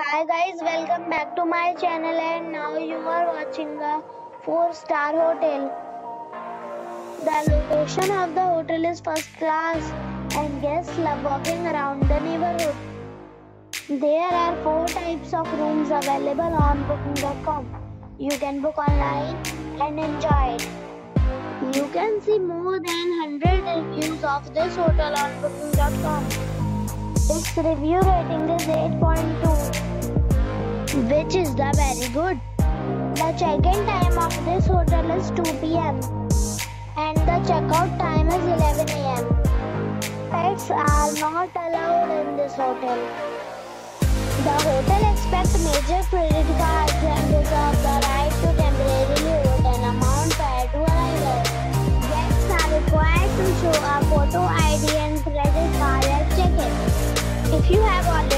Hi guys, welcome back to my channel and now you are watching a 4 star hotel. The location of the hotel is first class and guests love walking around the neighborhood. There are 4 types of rooms available on booking.com. You can book online and enjoy it. You can see more than 100 reviews of this hotel on booking.com. Its review rating is 8.2 which is the very good. The check-in time of this hotel is 2 p.m. and the checkout time is 11 a.m. Pets are not allowed in this hotel. The hotel expects major credit cards and reserves the right to temporarily hold an amount prior to arrival. Guests are required to show a photo ID and credit card at check-in. If you have already